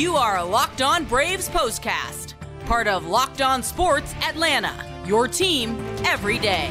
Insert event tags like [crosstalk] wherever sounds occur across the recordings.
You are a Locked On Braves postcast, part of Locked On Sports Atlanta, your team every day.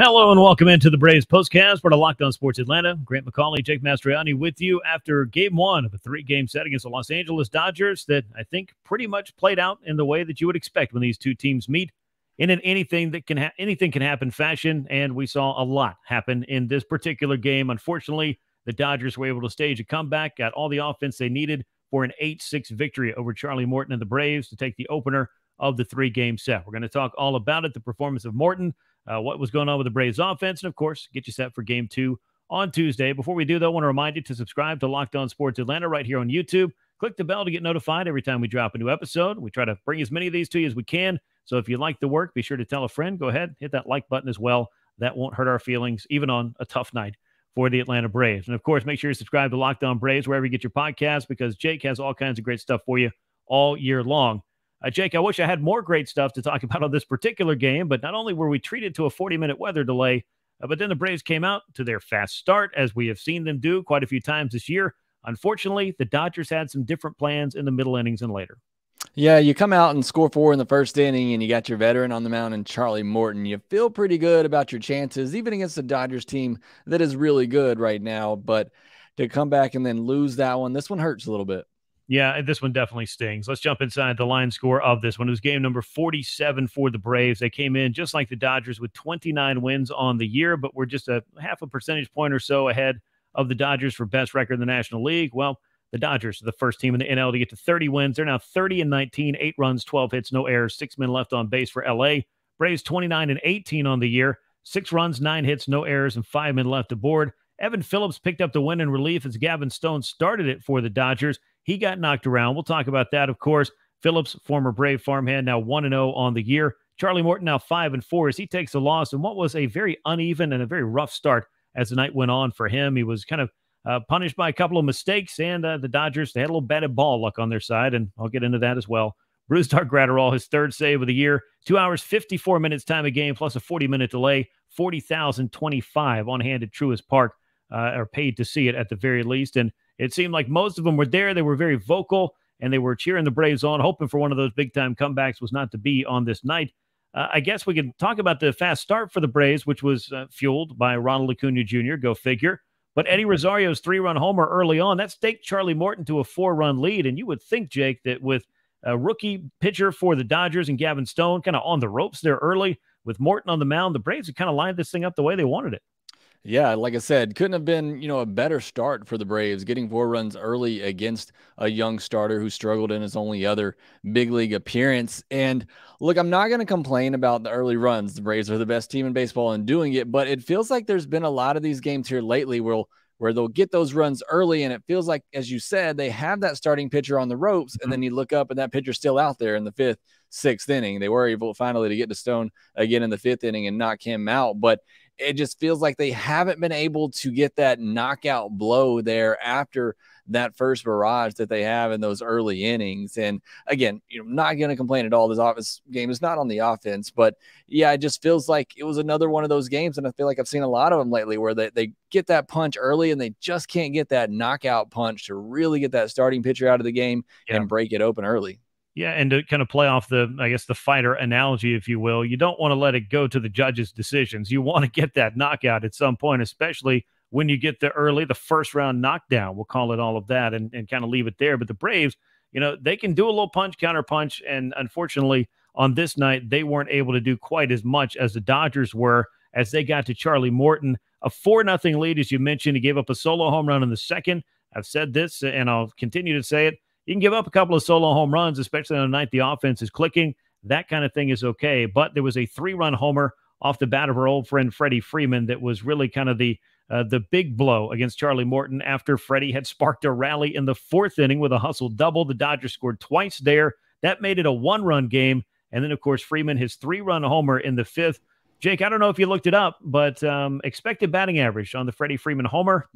Hello and welcome into the Braves postcast for the Locked On Sports Atlanta. Grant McAuley, Jake Mastroianni with you after game one of a three game set against the Los Angeles Dodgers that I think pretty much played out in the way that you would expect when these two teams meet in an anything that can ha- anything can happen fashion. And we saw a lot happen in this particular game. Unfortunately, the Dodgers were able to stage a comeback, got all the offense they needed for an 8 6 victory over Charlie Morton and the Braves to take the opener of the three game set. We're going to talk all about it the performance of Morton uh, what was going on with the Braves offense, and of course, get you set for game two on Tuesday. Before we do, though, I want to remind you to subscribe to Locked On Sports Atlanta right here on YouTube. Click the bell to get notified every time we drop a new episode. We try to bring as many of these to you as we can. So if you like the work, be sure to tell a friend. Go ahead, hit that like button as well. That won't hurt our feelings, even on a tough night for the Atlanta Braves. And of course, make sure you subscribe to Locked On Braves wherever you get your podcast because Jake has all kinds of great stuff for you all year long. Uh, Jake, I wish I had more great stuff to talk [laughs] about on this particular game, but not only were we treated to a 40 minute weather delay, uh, but then the Braves came out to their fast start, as we have seen them do quite a few times this year. Unfortunately, the Dodgers had some different plans in the middle innings and later. Yeah, you come out and score four in the first inning, and you got your veteran on the mound and Charlie Morton. You feel pretty good about your chances, even against the Dodgers team that is really good right now. But to come back and then lose that one, this one hurts a little bit. Yeah, this one definitely stings. Let's jump inside the line score of this one. It was game number 47 for the Braves. They came in just like the Dodgers with 29 wins on the year, but we're just a half a percentage point or so ahead of the Dodgers for best record in the National League. Well, the Dodgers are the first team in the NL to get to 30 wins. They're now 30 and 19, eight runs, 12 hits, no errors, six men left on base for LA. Braves 29 and 18 on the year, six runs, nine hits, no errors, and five men left aboard. Evan Phillips picked up the win in relief as Gavin Stone started it for the Dodgers. He got knocked around. We'll talk about that, of course. Phillips, former Brave farmhand, now 1 0 on the year. Charlie Morton now 5 and 4 as he takes a loss in what was a very uneven and a very rough start as the night went on for him. He was kind of uh, punished by a couple of mistakes, and uh, the Dodgers, they had a little bad ball luck on their side, and I'll get into that as well. Brusdar Graterol, his third save of the year, two hours, 54 minutes time of game, plus a 40 minute delay, 40,025 on hand at Truist Park, uh, are paid to see it at the very least. And it seemed like most of them were there. They were very vocal and they were cheering the Braves on, hoping for one of those big time comebacks was not to be on this night. Uh, I guess we can talk about the fast start for the Braves, which was uh, fueled by Ronald Acuna Jr., go figure. But Eddie Rosario's three run homer early on, that staked Charlie Morton to a four run lead. And you would think, Jake, that with a rookie pitcher for the Dodgers and Gavin Stone kind of on the ropes there early, with Morton on the mound, the Braves had kind of lined this thing up the way they wanted it. Yeah, like I said, couldn't have been, you know, a better start for the Braves getting four runs early against a young starter who struggled in his only other big league appearance. And look, I'm not going to complain about the early runs. The Braves are the best team in baseball in doing it, but it feels like there's been a lot of these games here lately where where they'll get those runs early and it feels like as you said they have that starting pitcher on the ropes and then mm-hmm. you look up and that pitcher's still out there in the fifth sixth inning they were able finally to get to stone again in the fifth inning and knock him out but it just feels like they haven't been able to get that knockout blow there after that first barrage that they have in those early innings. And again, you know, not going to complain at all. This office game is not on the offense, but yeah, it just feels like it was another one of those games. And I feel like I've seen a lot of them lately where they, they get that punch early and they just can't get that knockout punch to really get that starting pitcher out of the game yeah. and break it open early. Yeah, and to kind of play off the, I guess, the fighter analogy, if you will, you don't want to let it go to the judges' decisions. You want to [laughs] get that knockout at some point, especially when you get the early, the first round knockdown. We'll call it all of that and, and kind of leave it there. But the Braves, you know, they can do a little punch, counter punch. And unfortunately, on this night, they weren't able to do quite as much as the Dodgers were as they got to Charlie Morton. A 4 nothing lead, as you mentioned. He gave up a solo home run in the second. I've said this and I'll continue to say it you can give up a couple of solo home runs, especially on a night the offense is clicking. That kind of thing is okay. But there was a three run homer off the bat of our old friend Freddie Freeman that was really kind of the uh, the big blow against Charlie Morton after Freddie had sparked a rally in the fourth inning with a hustle double. The Dodgers scored twice there. That made it a one run game. And then, of course, Freeman, his three run homer in the fifth. Jake, I don't know if you looked it up, but um, expected batting average on the Freddie Freeman homer,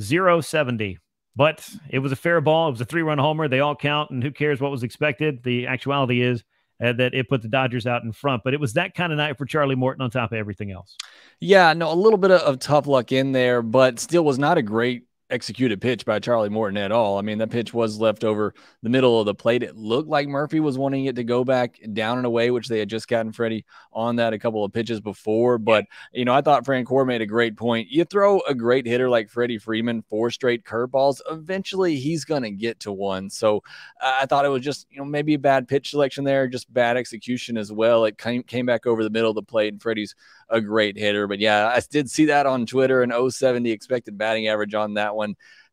070. But it was a fair ball. It was a three run homer. They all count, and who cares what was expected? The actuality is uh, that it put the Dodgers out in front. But it was that kind of night for Charlie Morton on top of everything else. Yeah, no, a little bit of, of tough luck in there, but still was not a great executed pitch by Charlie Morton at all. I mean, that pitch was left over the middle of the plate. It looked like Murphy was wanting it to go back down and away, which they had just gotten Freddie on that a couple of pitches before. But, you know, I thought Francoeur made a great point. You throw a great hitter like Freddie Freeman, four straight curveballs, eventually he's going to get to one. So uh, I thought it was just, you know, maybe a bad pitch selection there, just bad execution as well. It came, came back over the middle of the plate, and Freddie's a great hitter. But yeah, I did see that on Twitter and 070 expected batting average on that one.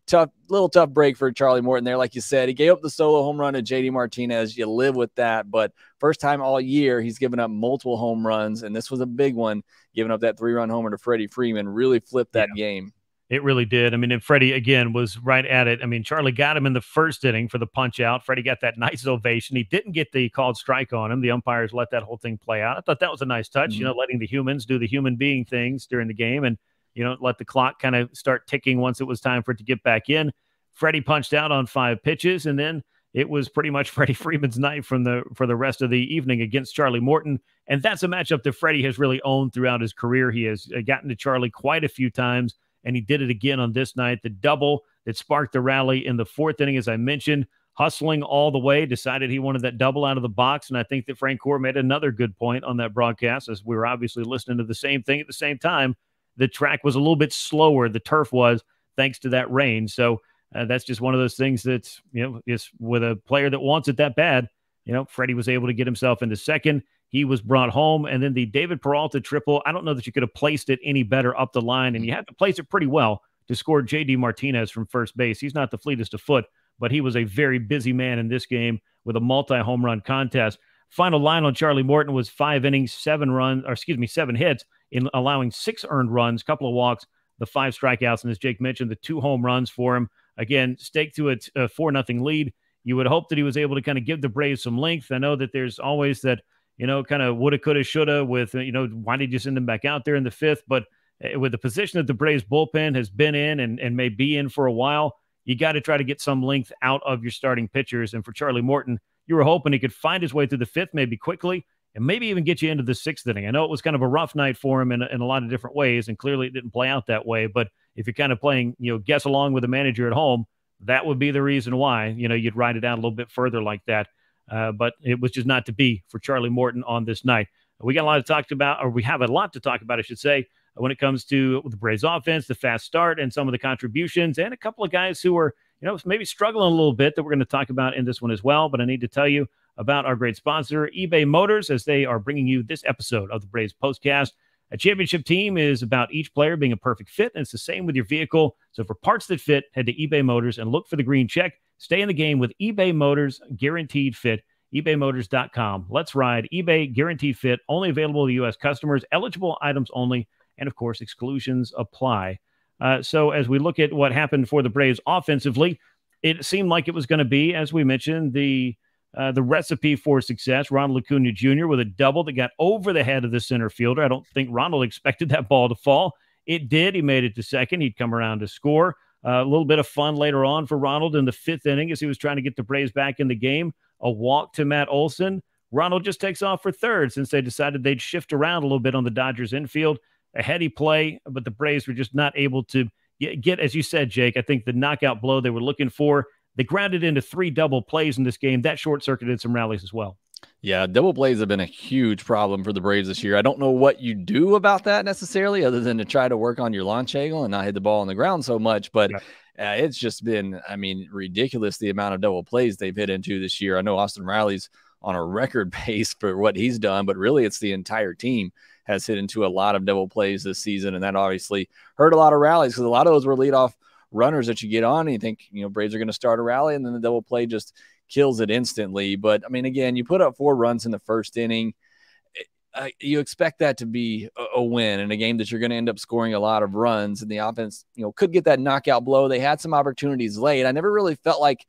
Tough, little tough break for Charlie Morton there. Like you said, he gave up the solo home run to JD Martinez. You live with that, but first time all year he's given up multiple home runs, and this was a big one, giving up that three run homer to Freddie Freeman. Really flipped that yeah. game. It really did. I mean, and Freddie again was right at it. I mean, Charlie got him in the first inning for the punch out. Freddie got that [laughs] nice ovation. He didn't get the called strike on him. The umpires let that whole thing play out. I thought that was a nice touch, mm-hmm. you know, letting the humans do the human being things during the game and, you know, let the clock kind of start ticking once it was time for it to get back in. Freddie punched out on five pitches, and then it was pretty much [laughs] Freddie Freeman's night from the for the rest of the evening against Charlie Morton. And that's a matchup that Freddie has really owned throughout his career. He has uh, gotten to Charlie quite a few times and he did it again on this night. The double that sparked the rally in the fourth inning, as I mentioned, hustling all the way, decided he wanted that double out of the box. And I think that Francoeur made another good point on that broadcast, as we were obviously listening to the same thing at the same time. The track was a little bit slower, the turf was, thanks to that rain. So uh, that's just one of those things that's, you know, is with a player that wants it that bad. You know, Freddie was able to get himself into second. He was brought home. And then the David Peralta triple, I don't know that you could have placed it any better up the line. And you had to place it pretty well to score JD Martinez from first base. He's not the fleetest of foot, but he was a very busy man in this game with a multi home run contest. Final line on Charlie Morton was five innings, seven runs, or excuse me, seven hits in allowing six earned runs, couple of walks, the five strikeouts, and as Jake mentioned, the two home runs for him. Again, stake to a four nothing lead. You would hope that he was able to kind of give the Braves some length. I know that there's always that you know, kind of woulda, coulda, shoulda with, you know, why did you send him back out there in the fifth? But eh, with the position that the Braves bullpen has been in and, and may be in for a while, you got to try to get some length out of your starting pitchers. And for Charlie Morton, you were hoping he could find his way through the fifth, maybe quickly, and maybe even get you into the sixth inning. I know it was kind of a rough night for him in, in a lot of different ways, and clearly it didn't play out that way. But if you're kind of playing, you know, guess along with the manager at home, that would be the reason why, you know, you'd ride it out a little bit further like that. Uh, but it was just not to be for Charlie Morton on this night. We got a lot to talk about, or we have a lot to talk about, I should say, when it comes to the Braves offense, the fast start, and some of the contributions, and a couple of guys who are, you know, maybe struggling a little bit that we're going to talk about in this one as well. But I need to tell you about our great sponsor, eBay Motors, as they are bringing you this episode of the Braves Postcast. A championship team is about each player being a perfect fit, and it's the same with your vehicle. So for parts that fit, head to eBay Motors and look for the green check. Stay in the game with eBay Motors Guaranteed Fit. ebaymotors.com. Let's ride. eBay Guaranteed Fit, only available to U.S. customers, eligible items only, and of course, exclusions apply. Uh, so as we look at what happened for the Braves offensively, it seemed like it was going to be, as we mentioned, the uh, the recipe for success. Ronald Acuna Jr. with a double that got over the head of the center fielder. I don't think Ronald [laughs] expected that ball to fall. It did. He made it to second. He'd come around to score. Uh, a little bit of fun later on for Ronald in the fifth inning as he was trying to get the Braves back in the game. A walk to Matt Olson. Ronald just takes off for third since they decided they'd shift around a little bit on the Dodgers infield. A heady play, but the Braves were just not able to get, as you said, Jake, I think the knockout blow they were looking for. They grounded into three double plays in this game. That short circuited some rallies as well. Yeah, double plays have been a huge problem for the Braves this year. I don't know what you do about that necessarily, other than to try to work on your launch angle and not hit the ball on the ground so much. But yeah. uh, it's just been, I mean, ridiculous the amount of double plays they've hit into this year. I know Austin Riley's on a record [laughs] pace for what he's done, but really it's the entire team has hit into a lot of double plays this season. And that obviously hurt a lot of rallies because a lot of those were leadoff runners that you get on and you think, you know, Braves are going to start a rally and then the double play just kills it instantly. But I mean, again, you put up four runs in the first inning. Uh, you expect that to be a, a, win in a game that you're going to end up scoring a lot of runs, and the offense, you know, could get that knockout blow. They had some opportunities late. I never really felt like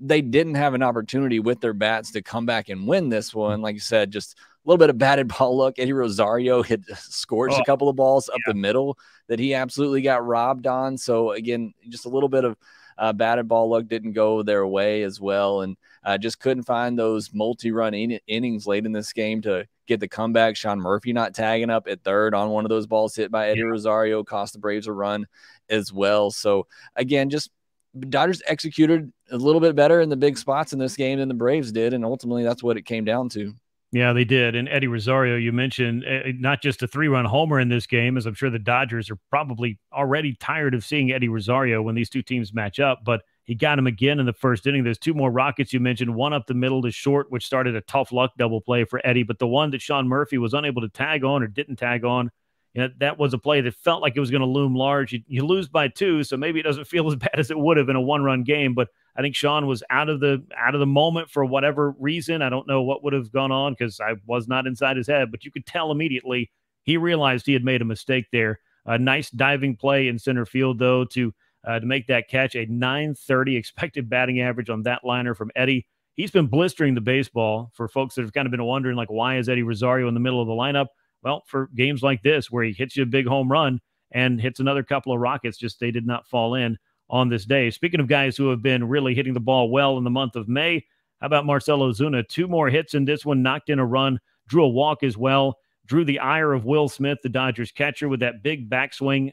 they didn't have an opportunity with their bats to come back and win this one. Like you said, just little bit of batted [laughs] ball luck. Eddie Rosario hit [laughs] scorched oh, a couple of balls up yeah. the middle that he absolutely got robbed on. So again, just a little bit of uh, batted ball luck didn't go their way as well, and uh, just couldn't find those multi-run in- innings late in this game to get the comeback. Sean Murphy not tagging up at third on one of those balls hit by Eddie yeah. Rosario cost the Braves a run as well. So again, just Dodgers executed a little bit better in the big spots in this game than the Braves did, and ultimately that's what it came down to. Yeah, they did. And Eddie Rosario, you mentioned uh, not just a three run homer in this game, as I'm sure the Dodgers are probably already tired of seeing Eddie Rosario when these two teams match up, but he got him again in the first inning. There's two more Rockets you mentioned, one up the middle to short, which started a tough luck double play for Eddie, but the one that Sean Murphy was unable to tag on or didn't tag on you know, that was a play that felt like it was going to loom large. You, you, lose by two, so maybe it doesn't [laughs] feel as bad as it would have in a one-run game. But I think Sean was out of the out of the moment for whatever reason. I don't know what would have gone on because I was not inside his head, but you could tell immediately he realized he had made a mistake there. A nice diving play in center field though to uh, to make that catch. A 930 expected batting average on that liner from Eddie. He's been blistering the baseball for folks that have kind of been wondering like why is Eddie Rosario in the middle of the lineup? Well, for games like this where he hits you a big home run and hits another couple of rockets, just they did not fall in on this day. Speaking of guys who have been really hitting the ball well in the month of May, how about Marcell Ozuna? Two more hits in this one, knocked in a run, drew a walk as well, drew the ire of Will Smith, the Dodgers catcher, with that big backswing.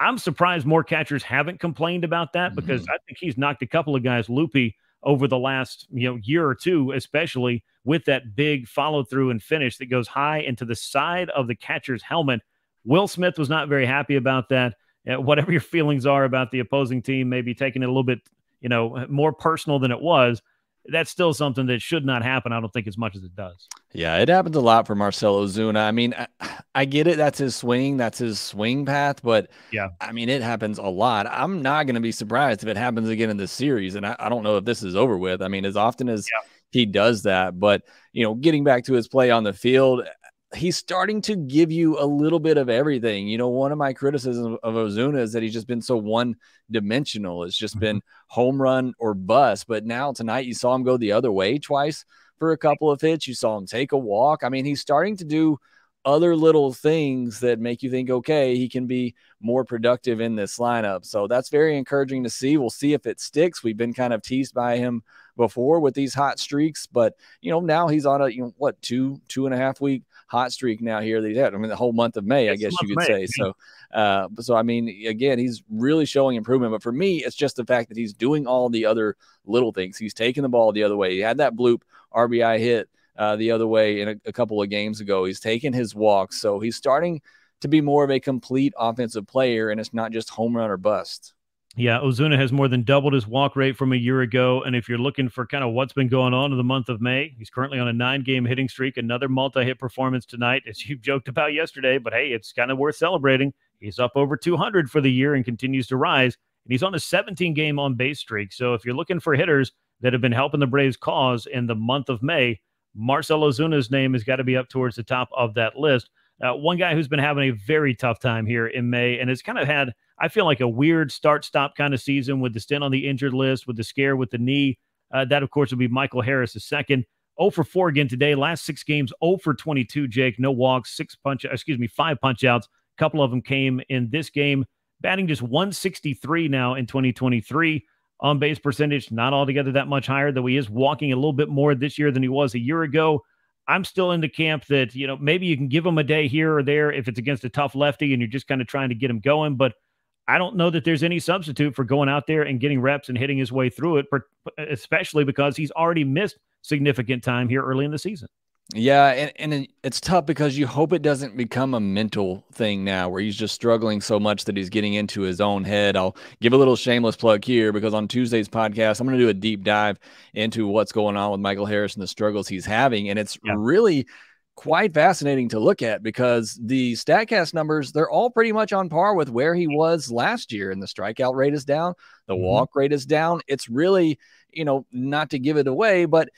I'm surprised more catchers haven't complained about that because mm-hmm. I think he's knocked a couple of guys loopy over the last you know year or two, especially with that big follow through and finish that goes high into the side of the catcher's helmet. Will Smith was not very happy about that. Uh, whatever your feelings are about the opposing team, maybe taking it a little bit, you know, more personal than it was that's still something that should not happen. I don't think as much as it does. Yeah, it happens a lot for Marcell Ozuna. I mean, I, I, get it. That's his swing. That's his swing path. But yeah, I mean, it happens a lot. I'm not going to be surprised if it happens again in this series. And I, I, don't know if this is over with. I mean, as often as yeah. he does that, but you know, getting back to his play on the field, he's starting to give you a little bit of everything. You know, one of my criticisms of Ozuna is that he's just been so one dimensional. It's just mm-hmm. been home run or bust. But now tonight you saw him go the other way twice for a couple of hits. You saw him take a walk. I mean, he's starting to do other little things that make you think, okay, he can be more productive in this lineup. So that's very encouraging to see. We'll see if it sticks. We've been kind of teased by him before with these hot streaks, but you know, now he's on a you know what two, two and a half week hot streak now here that he's had. I mean, the whole month of May, I guess you could May, say. So uh so I mean, again, he's really showing improvement. But for me, it's just the fact that he's doing all the other little things. He's taking the ball the other way. He had that bloop RBI hit uh, the other way in a, a couple of games ago. He's taken his walks, so he's starting to be more of a complete offensive player, and it's not just home run or bust. Yeah, Ozuna has more than doubled his walk rate from a year ago. And if you're looking for kind of what's been going on in the month of May, he's currently on a nine game hitting streak, another multi hit performance tonight, as you [laughs] joked about yesterday. But hey, it's kind of worth celebrating. He's up over 200 for the year and continues to rise. And he's on a 17 game on base streak. So if you're looking for hitters that have been helping the Braves cause in the month of May, Marcell Ozuna's name has got to be up towards the top of that list. Uh, one guy who's been having a very tough time here in May and has kind of had, I feel like, a weird start stop kind of season with the stint on the injured list, with the scare with the knee. Uh, that, of course, would be Michael Harris, the second. 0 for 4 again today. Last six games, 0 for 22, Jake. No walks, six punch, excuse me, five punch outs. A couple of them came in this game, batting just 163 now in 2023 on base percentage, not altogether that much higher, though he is walking a little bit more this year than he was a year ago. I'm still in the camp that, you know, maybe you can give him a day here or there if it's against a tough lefty and you're just kind of trying to get him going. But I don't know that there's any substitute for going out there and getting reps and hitting his way through it, especially because he's already missed significant time here early in the season. Yeah, and, and it's tough because you hope it doesn't become a mental thing now where he's just struggling so much that he's getting into his own head. I'll give a little shameless plug here because on Tuesday's podcast, I'm going to do a deep dive into what's going on with Michael Harris and the struggles he's having. And it's yeah. really quite fascinating to look at because the StatCast numbers, they're all pretty much on par with where he was last year. And the strikeout rate is down, the mm-hmm. walk rate is down. It's really, you know, not to give it away, but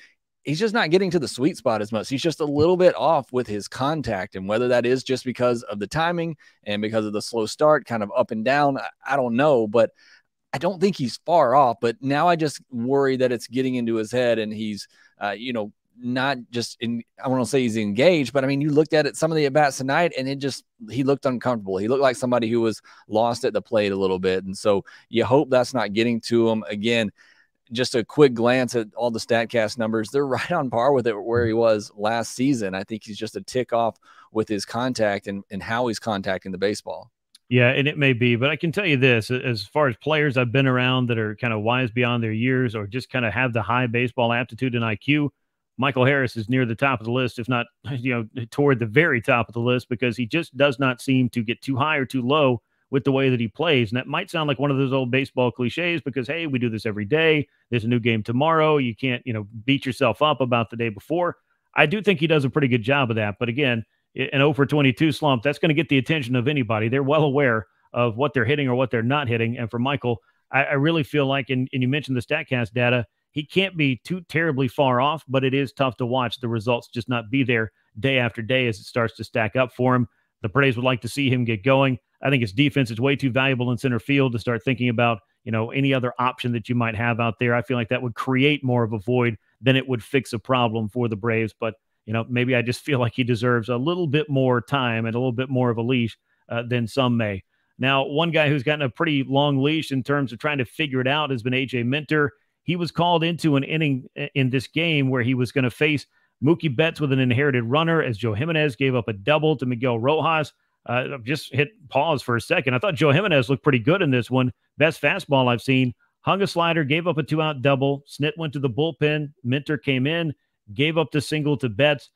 he's just not getting to the sweet spot as much. He's just a little bit off with his contact. And whether that is just because of the timing and because of the slow start, kind of up and down, I don't know. But I don't think he's far off. But now I just worry that it's getting into his head and he's, uh, you know, not just in, I want to say he's engaged, but I mean, you looked at it, some of the at bats tonight, and it just, he looked uncomfortable. He looked like somebody who was lost at the plate a little bit. And so you hope that's not getting to him. Again, just a quick glance at all the StatCast numbers, they're [laughs] right on par with it where he mm-hmm. was last season. I think he's just a tick off with his contact and, and how he's contacting the baseball. Yeah, and it may be, but I can tell you this as far as players I've been around that are kind of wise beyond their years or just kind of have the high baseball aptitude and IQ, Michael Harris is near the top of the list, if not, [laughs] you know, toward the very top of the list, because he just does not seem to get too high or too low with the way that he plays. And that might sound like one of those old baseball cliches because, hey, we do this every day. There's a new game tomorrow. You can't, you know, beat yourself up about the day before. I do think he does a pretty good job of that. But again, an oh over 22 slump, that's going to get the attention of anybody. They're well aware of what they're hitting or what they're not hitting. And for Michael, I, I really feel like, and, and you mentioned the StatCast data, he can't be too terribly far off, but it is tough to watch the results just not be there day after day as it starts to stack up for him. The Braves would like to see him get going. I think his defense is way too valuable in center field to start thinking about, you know, any other option that you might have out there. I feel like that would create more of a void than it would fix a problem for the Braves. But, you know, maybe I just [laughs] feel like he deserves a little bit more time and a little bit more of a leash uh, than some may. Now, one guy who's gotten a pretty long leash in terms of trying to figure it out has been AJ Minter. He was called into an inning in this game where he was going to face Mookie Betts with an inherited runner as Joe Jimenez gave up a double to Miguel Rojas. Uh, just hit pause for a second. I thought Joe Jimenez looked pretty good in this one. Best fastball I've seen. Hung a slider, gave up a two out double. Snit went to the bullpen. Minter came in, gave up the single to Betts.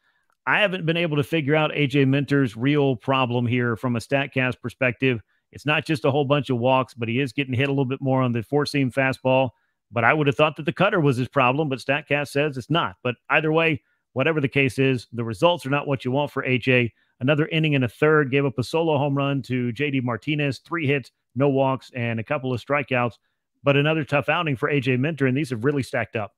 I haven't been able to figure out AJ Minter's real problem here from a StatCast perspective. It's not just a whole bunch of walks, but he is getting hit a little bit more on the four seam fastball. But I would have thought that the cutter was his problem, but StatCast says it's not. But either way, whatever the case is, the results are not what you want for AJ. Another inning and a third, gave up a solo home run to JD Martinez, three hits, no walks, and a couple of strikeouts. But another tough outing for AJ Minter, and these have really stacked up.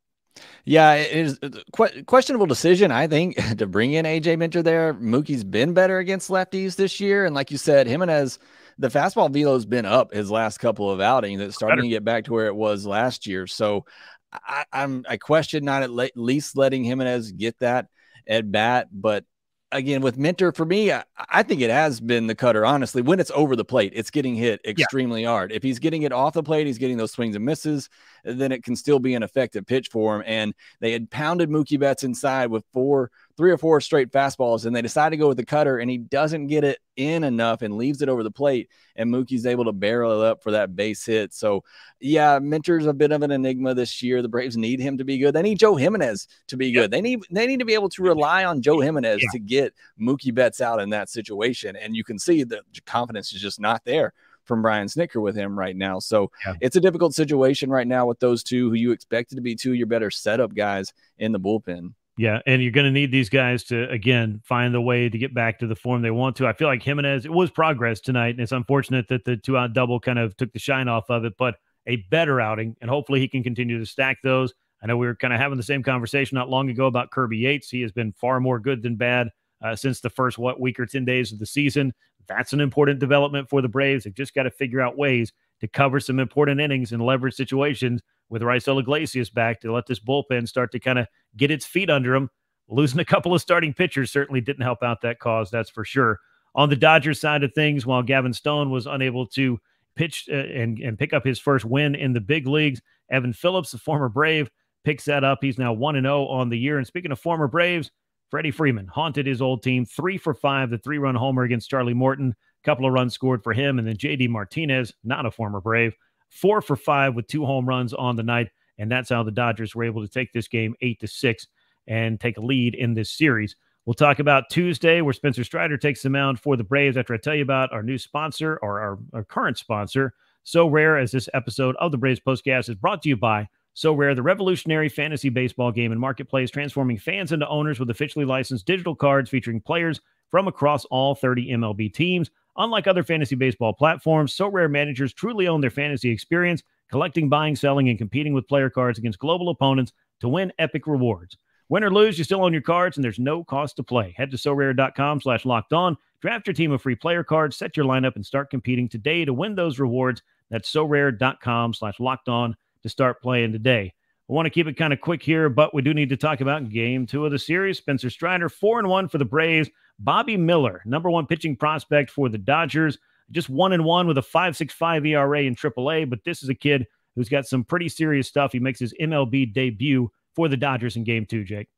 Yeah, it is uh, a questionable decision, I think, [laughs] to bring in AJ Minter there. Mookie's been better against lefties this year. And like you said, Jimenez the fastball velo's been up his last couple of outings. It's starting Better. to get back to where it was last year. So I, am I question not at le- least letting Jimenez get that at bat, but again with Minter for me, I, I, think it has been the cutter. Honestly, when it's over the plate, it's getting hit extremely yeah. hard. If he's getting it off the plate, he's getting those swings and misses. Then it can still be an effective pitch for him. And they had pounded Mookie Betts inside with four three or four straight fastballs, and they decide to go with the cutter, and he doesn't get it in enough and leaves it over the plate, and Mookie's able to barrel it up for that base hit. So, yeah, Minter's a bit of an enigma this year. The Braves need him to be good. They need Joe Jimenez to be good. They need they need to be able to rely on Joe Jimenez yeah. to get Mookie Betts out in that situation, and you can see the confidence is just not there from Brian Snitker with him right now. So yeah. it's a difficult situation right now with those two who you expected to be two your better setup guys in the bullpen. Yeah, and you're going to need these guys to again find the way to get back to the form they want to. I feel like Jimenez it was progress tonight, and it's unfortunate that the two out double kind of took the shine off of it, but a better outing, and hopefully he can continue to stack those. I know we were kind of having the same conversation not long ago about Kirby Yates. He has been far more good than bad uh, since the first what week or ten days of the season. That's an important development for the Braves. They've just got to figure out ways to cover some important innings and leverage situations with Raisel Iglesias back to let this bullpen start to kind of get its feet under them. Losing a couple of starting pitchers certainly didn't help out that cause, that's for sure. On the Dodgers side of things, while Gavin Stone was unable to pitch uh, and, and pick up his first win in the big leagues, Evan Phillips, the former Brave, picks that up. He's now 1 0 on the year. And speaking of former Braves, Freddie Freeman haunted his old team three for five, the three run homer against Charlie Morton. A couple of runs scored for him. And then JD Martinez, not a former Brave, four for five with two home runs on the night. And that's how the Dodgers were able to take this game eight to six and take a lead in this series. We'll talk about Tuesday, where Spencer Strider takes the mound for the Braves after I tell you about our new sponsor or our, our current sponsor, Sorare as this episode of the Braves Postcast is brought to you by Sorare, the revolutionary fantasy baseball game and marketplace, transforming fans into owners with officially licensed digital cards featuring players from across all 30 MLB teams. Unlike other fantasy baseball platforms, Sorare managers truly own their fantasy experience, collecting, buying, selling, and competing with player cards against global opponents to win epic rewards. Win or lose, you still own your cards, and there's no cost to play. Head to sorare.com slash locked on, draft your team of free player cards, set your lineup, and start competing today to win those rewards. That's sorare.com slash locked on to start playing today. We want to keep it kind of quick here, but we do need to talk about game two of the series. Spencer Strider, four and one for the Braves. Bobby Miller, number one pitching prospect for the Dodgers, just one and one with a 5.65 ERA in AAA. But this is a kid who's got some pretty serious stuff. He makes his MLB debut for the Dodgers in game two, Jake.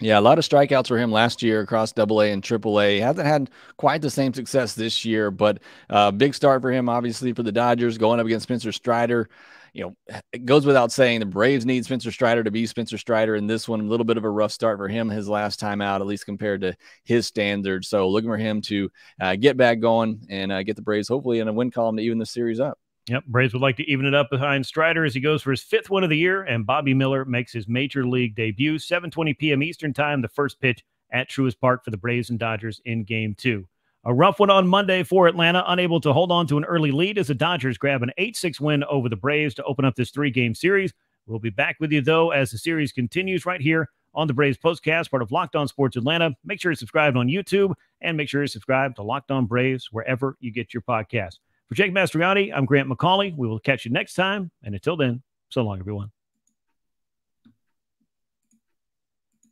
Yeah, a lot of strikeouts for him last year across Double A and Triple A. Hasn't had quite the same success this year, but uh, big start for him, obviously, for the Dodgers going up against Spencer Strider. You know, it goes without saying the Braves need Spencer Strider to be Spencer Strider in this one. A little bit of a rough start for him his last time out, at least compared to his standards. So looking for him to uh, get back going and uh, get the Braves hopefully in a win column to even the series up. Yep, Braves would like to even it up behind Strider as he goes for his fifth win of the year, and Bobby Miller makes his major league debut. 7:20 p.m. Eastern Time, the first pitch at Truist Park for the Braves and Dodgers in Game Two. A rough one on Monday for Atlanta, unable to hold on to an early lead as the Dodgers grab an 8-6 win over the Braves to open up this three-game series. We'll be back with you though as the series continues right here on the Braves Postcast, part of Locked On Sports Atlanta. Make sure you're subscribed on YouTube and make sure you're subscribed to Locked On Braves wherever you get your podcast. For Jake Mastroianni, I'm Grant McAuley. We will catch you next time. And until then, so long, everyone.